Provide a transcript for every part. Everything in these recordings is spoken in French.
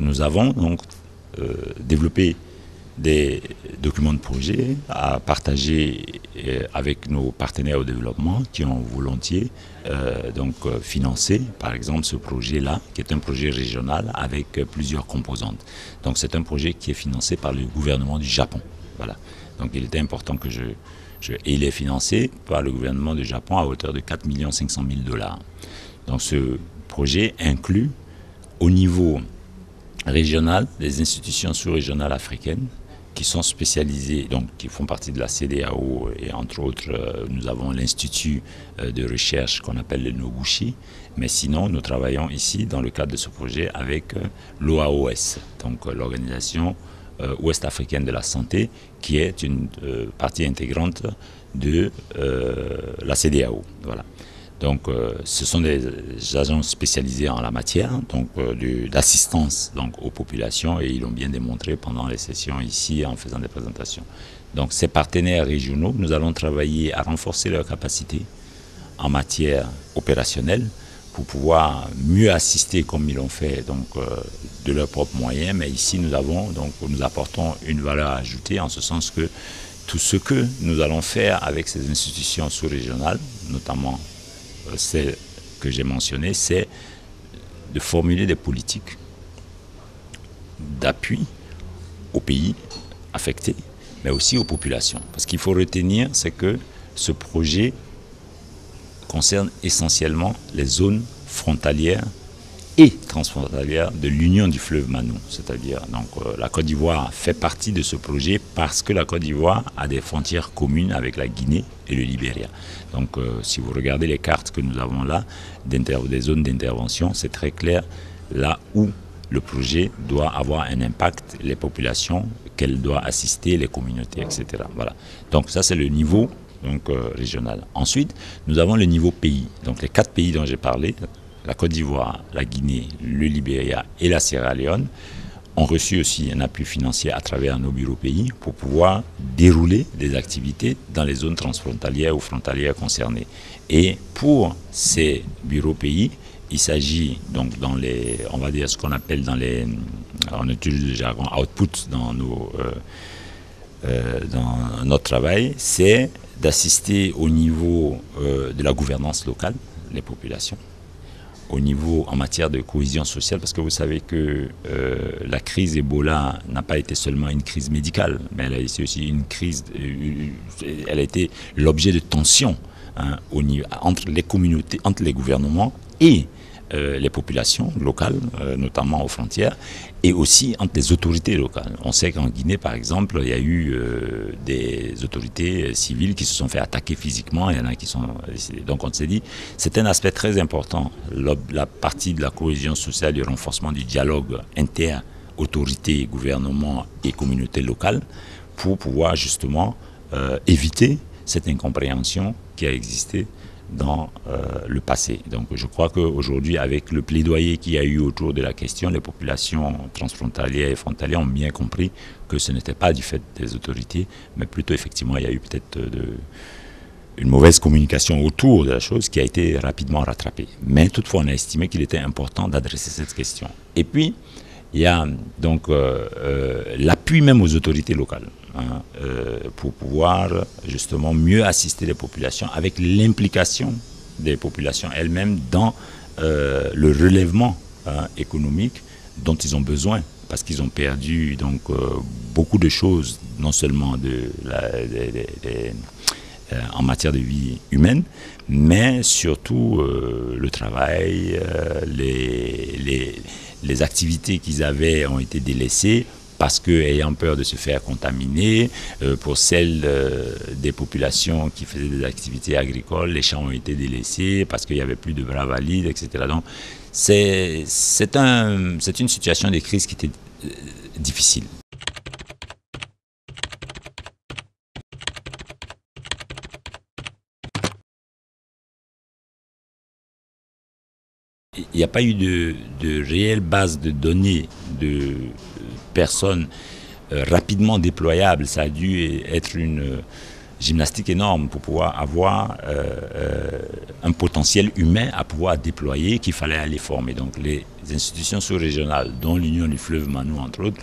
nous avons donc euh, développé des documents de projet à partager euh, avec nos partenaires au développement qui ont volontiers euh, donc financé par exemple ce projet-là qui est un projet régional avec plusieurs composantes. Donc c'est un projet qui est financé par le gouvernement du Japon. Voilà. Donc il était important que je, je et il est financé par le gouvernement du Japon à hauteur de 4 500 000 dollars. Donc ce projet inclut au niveau régional des institutions sous-régionales africaines qui sont spécialisées, donc qui font partie de la CDAO et entre autres euh, nous avons l'institut euh, de recherche qu'on appelle le Noguchi, mais sinon nous travaillons ici dans le cadre de ce projet avec euh, l'OAOS, donc l'organisation ouest africaine de la santé, qui est une partie intégrante de la CDAO. Voilà. Donc, euh, ce sont des agents spécialisés en la matière, donc euh, d'assistance donc aux populations, et ils l'ont bien démontré pendant les sessions ici en faisant des présentations. Donc, ces partenaires régionaux, nous allons travailler à renforcer leurs capacités en matière opérationnelle pour pouvoir mieux assister comme ils l'ont fait donc euh, de leurs propres moyens. Mais ici, nous avons donc nous apportons une valeur ajoutée en ce sens que tout ce que nous allons faire avec ces institutions sous-régionales, notamment c'est que j'ai mentionné, c'est de formuler des politiques d'appui aux pays affectés, mais aussi aux populations. Parce qu'il faut retenir, c'est que ce projet concerne essentiellement les zones frontalières et transfrontalière de l'Union du fleuve Manou. C'est-à-dire, donc, euh, la Côte d'Ivoire fait partie de ce projet parce que la Côte d'Ivoire a des frontières communes avec la Guinée et le Libéria. Donc, euh, si vous regardez les cartes que nous avons là, des zones d'intervention, c'est très clair là où le projet doit avoir un impact, les populations qu'elle doit assister, les communautés, etc. Voilà. Donc, ça, c'est le niveau donc, euh, régional. Ensuite, nous avons le niveau pays. Donc, les quatre pays dont j'ai parlé, la Côte d'Ivoire, la Guinée, le Libéria et la Sierra Leone ont reçu aussi un appui financier à travers nos bureaux pays pour pouvoir dérouler des activités dans les zones transfrontalières ou frontalières concernées. Et pour ces bureaux pays, il s'agit donc dans les, on va dire ce qu'on appelle dans les, on utilise le jargon output dans nos, euh, euh, dans notre travail, c'est d'assister au niveau euh, de la gouvernance locale, les populations, au niveau en matière de cohésion sociale, parce que vous savez que euh, la crise Ebola n'a pas été seulement une crise médicale, mais elle a été aussi une crise, euh, elle a été l'objet de tensions hein, au niveau, entre les communautés, entre les gouvernements et les populations locales, euh, notamment aux frontières, et aussi entre les autorités locales. On sait qu'en Guinée, par exemple, il y a eu euh, des autorités civiles qui se sont fait attaquer physiquement, il y en a qui sont... Donc on s'est dit, c'est un aspect très important, la partie de la cohésion sociale, du renforcement du dialogue inter autorités, gouvernements et communautés locales, pour pouvoir justement éviter cette incompréhension qui a existé dans euh, le passé. Donc je crois qu'aujourd'hui, avec le plaidoyer qu'il y a eu autour de la question, les populations transfrontalières et frontalières ont bien compris que ce n'était pas du fait des autorités, mais plutôt effectivement, il y a eu peut-être de, une mauvaise communication autour de la chose qui a été rapidement rattrapée. Mais toutefois, on a estimé qu'il était important d'adresser cette question. Et puis, il y a donc euh, euh, l'appui même aux autorités locales. Hein, euh, pour pouvoir justement mieux assister les populations avec l'implication des populations elles-mêmes dans euh, le relèvement hein, économique dont ils ont besoin. Parce qu'ils ont perdu donc euh, beaucoup de choses, non seulement en matière de vie humaine, mais surtout le travail, les activités qu'ils avaient ont été délaissées parce que ayant peur de se faire contaminer, euh, pour celles euh, des populations qui faisaient des activités agricoles, les champs ont été délaissés parce qu'il n'y avait plus de bras valides, etc. Donc c'est un, une situation de crise qui était euh, difficile. il n'y a pas eu de, de, réelle base de données de personnes euh, rapidement déployables. Ça a dû être une, gymnastique énorme pour pouvoir avoir un potentiel humain à pouvoir déployer qu'il fallait aller former. Donc les institutions sous-régionales, dont l'Union du fleuve Manou entre autres,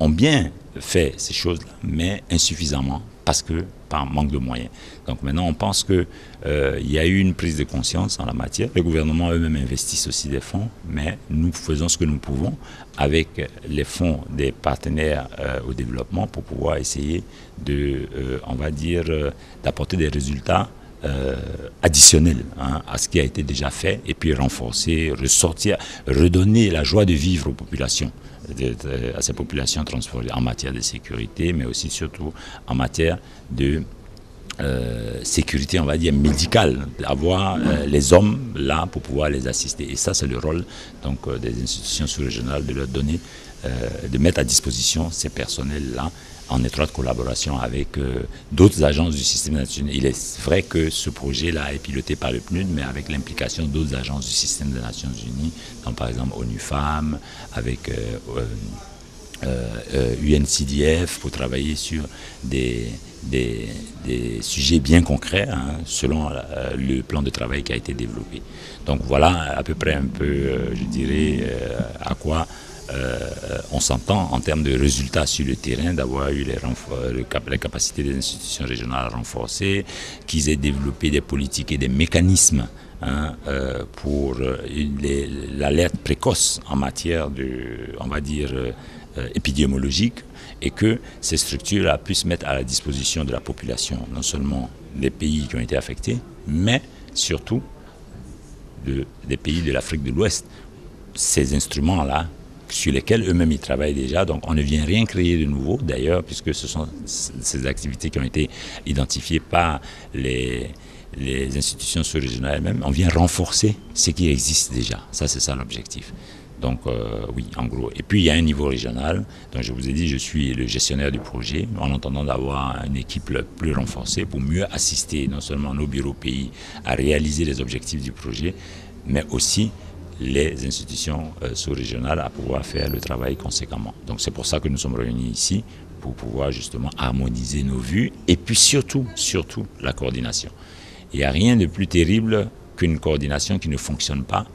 ont bien fait ces choses-là, mais insuffisamment parce que par manque de moyens. Donc maintenant, on pense qu'il euh, y a eu une prise de conscience en la matière. Les gouvernements eux-mêmes investissent aussi des fonds, mais nous faisons ce que nous pouvons avec les fonds des partenaires euh, au développement pour pouvoir essayer de, euh, on va dire, d'apporter des résultats additionnels hein, à ce qui a été déjà fait et puis renforcer, ressortir, redonner la joie de vivre aux populations à ces populations transformées en matière de sécurité, mais aussi surtout en matière de euh, sécurité, on va dire, médicale, d'avoir euh, les hommes là pour pouvoir les assister. Et ça, c'est le rôle donc, euh, des institutions sous-régionales de leur donner, de mettre à disposition ces personnels-là en étroite collaboration avec euh, d'autres agences du système national. Il est vrai que ce projet-là est piloté par le PNUD, mais avec l'implication d'autres agences du système des Nations Unies, comme par exemple ONU Femmes, avec euh, UNCDF, euh, pour travailler sur des, des, sujets bien concrets, hein, selon le plan de travail qui a été développé. Donc voilà à peu près un peu, je dirais, à quoi on s'entend en termes de résultats sur le terrain, d'avoir eu les, les, capacités des institutions régionales renforcées, qu'ils aient développé des politiques et des mécanismes hein, euh, pour l'alerte précoce en matière de, on euh, épidémiologique, et que ces structures-là puissent mettre à la disposition de la population, non seulement des pays qui ont été affectés, mais surtout des pays de l'Afrique de l'Ouest. Ces instruments-là sur lesquels eux-mêmes ils travaillent déjà. Donc on ne vient rien créer de nouveau d'ailleurs, puisque ce sont ces activités qui ont été identifiées par les, institutions sous-régionales elles-mêmes. On vient renforcer ce qui existe déjà. Ça, c'est ça l'objectif. Donc euh, oui, en gros. Et puis il y a un niveau régional. Donc je vous ai dit, je suis le gestionnaire du projet, en entendant d'avoir une équipe plus renforcée pour mieux assister non seulement nos bureaux pays à réaliser les objectifs du projet, mais aussi les institutions euh, sous-régionales à pouvoir faire le travail conséquemment. Donc c'est pour ça que nous sommes réunis ici, pour pouvoir justement harmoniser nos vues et puis surtout, surtout la coordination. Il n'y a rien de plus terrible qu'une coordination qui ne fonctionne pas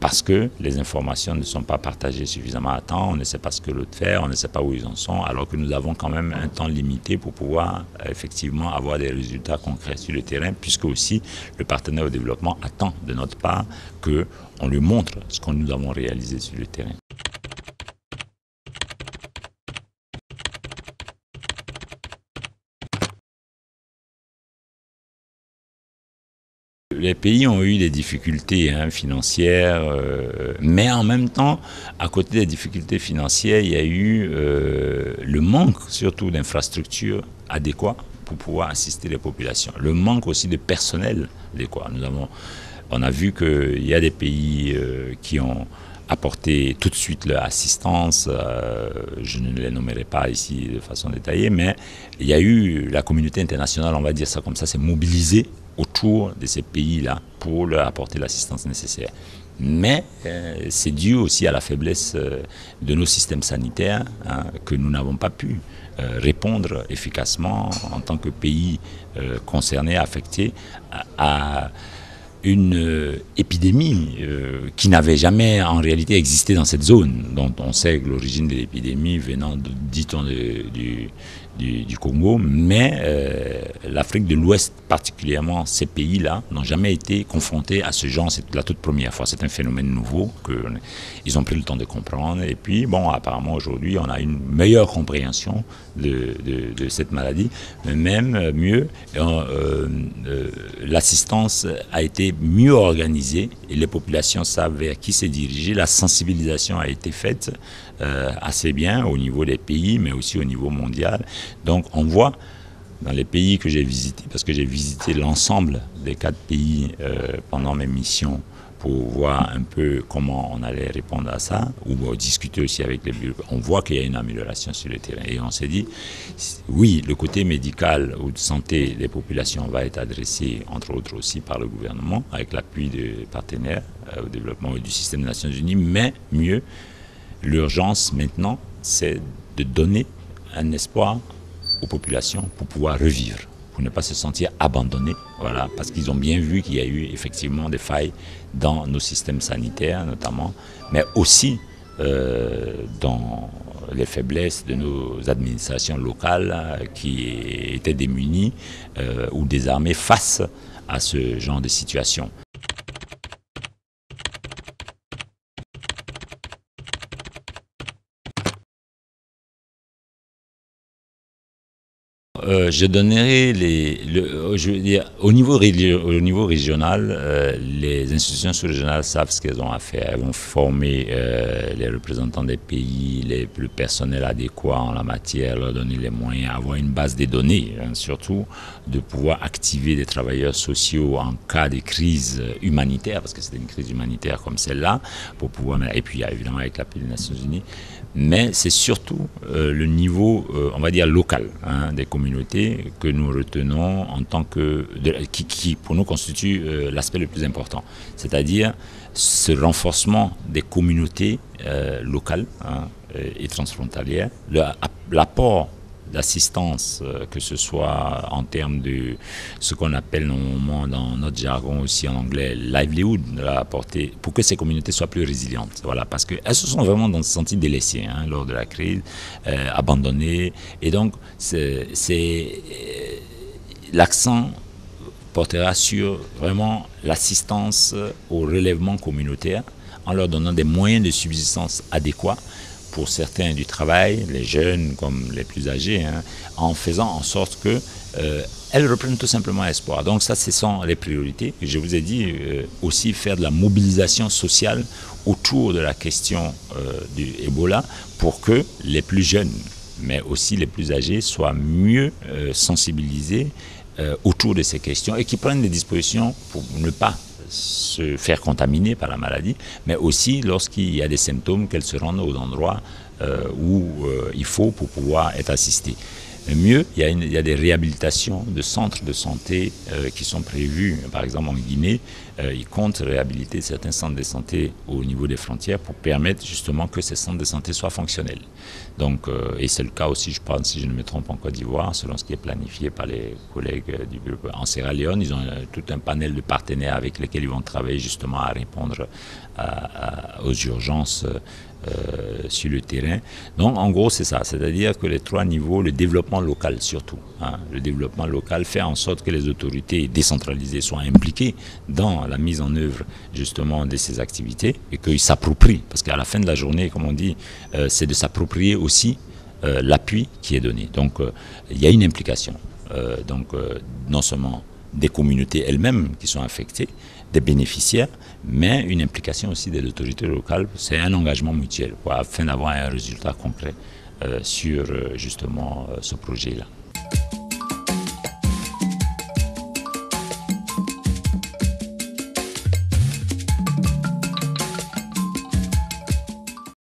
parce que les informations ne sont pas partagées suffisamment à temps, on ne sait pas ce que l'autre fait, on ne sait pas où ils en sont, alors que nous avons quand même un temps limité pour pouvoir euh, effectivement avoir des résultats concrets sur le terrain, puisque aussi le partenaire au développement attend de notre part qu'on lui montre ce que nous avons réalisé sur le terrain. Les pays ont eu des difficultés hein, financières, euh, mais en même temps, à côté des difficultés financières, il y a eu euh, le manque surtout d'infrastructures adéquates pour pouvoir assister les populations. Le manque aussi de personnel adéquat. Nous avons, on a vu qu'il y a des pays euh, qui ont apporté tout de suite leur assistance. je ne les nommerai pas ici de façon détaillée, mais il y a eu la communauté internationale, on va dire ça comme ça, s'est mobilisée autour de ces pays-là pour leur apporter l'assistance nécessaire. Mais euh, c'est dû aussi à la faiblesse euh, de nos systèmes sanitaires hein, que nous n'avons pas pu euh, répondre efficacement en tant que pays concernés, affectés à une euh, épidémie qui n'avait jamais en réalité existé dans cette zone, dont on sait que l'origine de l'épidémie venant, dit-on, du, du, Congo, mais euh, l'Afrique de l'Ouest, particulièrement ces pays-là, n'ont jamais été confrontés à ce genre, c'est la toute première fois, c'est un phénomène nouveau qu'ils ont pris le temps de comprendre, et puis bon, apparemment aujourd'hui, on a une meilleure compréhension de, cette maladie, mais même mieux, l'assistance a été mieux organisé et les populations savent vers qui se diriger. La sensibilisation a été faite euh, assez bien au niveau des pays, mais aussi au niveau mondial. Donc on voit dans les pays que j'ai visités, parce que j'ai visité l'ensemble des quatre pays euh, pendant mes missions pour voir un peu comment on allait répondre à ça, ou discuter aussi avec les bureaux. On voit qu'il y a une amélioration sur le terrain. Et on s'est dit, oui, le côté médical ou de santé des populations va être adressé, entre autres aussi par le gouvernement, avec l'appui des partenaires euh, au développement du système des Nations Unies, mais mieux, l'urgence maintenant, c'est de donner un espoir aux populations pour pouvoir revivre, pour ne pas se sentir abandonnés, voilà, parce qu'ils ont bien vu qu'il y a eu effectivement des failles dans nos systèmes sanitaires notamment, mais aussi euh, dans les faiblesses de nos administrations locales euh, qui étaient démunies euh, ou désarmées face à ce genre de situation. Euh, je donnerai les, le, je veux dire, au niveau, au niveau régional, euh, les institutions sous-régionales savent ce qu'elles ont à faire. Elles vont former euh, les représentants des pays, les, le personnel adéquat en la matière, leur donner les moyens, avoir une base des données, hein, surtout de pouvoir activer des travailleurs sociaux en cas de crise humanitaire, parce que c'est une crise humanitaire comme celle-là, pour pouvoir. Et puis, évidemment, avec l'appel des Nations Unies, mais c'est surtout euh, le niveau, euh, on va dire, local hein, des communautés que nous retenons en tant que. qui, pour nous constitue euh, l'aspect le plus important. C'est-à-dire ce renforcement des communautés locales hein, et transfrontalières, l'apport d'assistance, euh, que ce soit en termes de ce qu'on appelle normalement dans notre jargon aussi en anglais livelihood, la portée, pour que ces communautés soient plus résilientes. Voilà, parce qu'elles se sont vraiment dans senti délaissées hein, lors de la crise, euh, abandonnées. Et donc, c'est euh, l'accent portera sur vraiment l'assistance au relèvement communautaire en leur donnant des moyens de subsistance adéquats pour certains du travail, les jeunes comme les plus âgés, hein, en faisant en sorte que euh, elles reprennent tout simplement espoir. Donc ça, ce sont les priorités. Je vous ai dit euh, aussi faire de la mobilisation sociale autour de la question euh, du Ebola pour que les plus jeunes, mais aussi les plus âgés, soient mieux sensibilisés autour de ces questions et qui prennent des dispositions pour ne pas se faire contaminer par la maladie, mais aussi lorsqu'il y a des symptômes qu'elle se rende aux endroits euh, où euh, il faut pour pouvoir être assisté. Mieux, il y, a a des réhabilitations de centres de santé euh, qui sont prévus. Par exemple, en Guinée, euh, ils comptent réhabiliter certains centres de santé au niveau des frontières pour permettre justement que ces centres de santé soient fonctionnels. Donc, euh, et c'est le cas aussi, je pense, si je ne me trompe, en Côte d'Ivoire, selon ce qui est planifié par les collègues du bureau. En Sierra Leone, ils ont tout un panel de partenaires avec lesquels ils vont travailler justement à répondre aux urgences sur le terrain. Donc en gros c'est ça, c'est-à-dire que les trois niveaux, le développement local surtout, hein, le développement local fait en sorte que les autorités décentralisées soient impliquées dans la mise en œuvre justement de ces activités et qu'ils s'approprient, parce qu'à la fin de la journée, comme on dit, euh, c'est de s'approprier aussi euh, l'appui qui est donné. Donc euh, il y a une implication, euh, donc non seulement des communautés elles-mêmes qui sont affectées, des bénéficiaires, mais une implication aussi des autorités locales. C'est un engagement mutuel afin d'avoir un résultat concret euh, sur euh, justement euh, ce projet-là.